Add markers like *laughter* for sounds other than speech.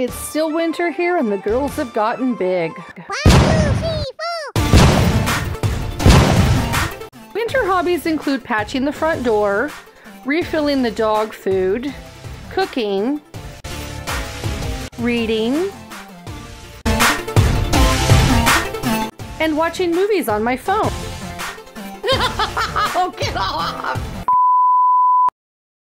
It's still winter here and the girls have gotten big. Winter hobbies include patching the front door, refilling the dog food, cooking, reading, and watching movies on my phone. *laughs* oh, get off!